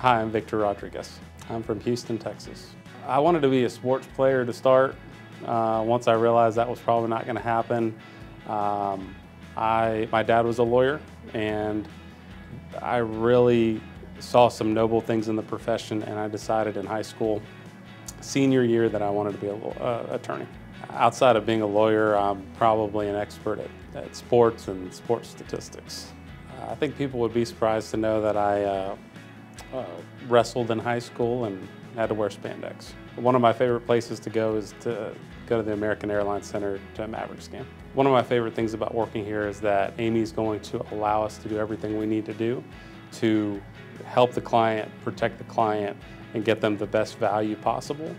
Hi, I'm Victor Rodriguez. I'm from Houston, Texas. I wanted to be a sports player to start. Uh, once I realized that was probably not going to happen, um, I, my dad was a lawyer, and I really saw some noble things in the profession, and I decided in high school, senior year, that I wanted to be an uh, attorney. Outside of being a lawyer, I'm probably an expert at, at sports and sports statistics. I think people would be surprised to know that I uh, uh, wrestled in high school and had to wear spandex. One of my favorite places to go is to go to the American Airlines Center to Mavericks game. One of my favorite things about working here is that Amy is going to allow us to do everything we need to do to help the client, protect the client, and get them the best value possible.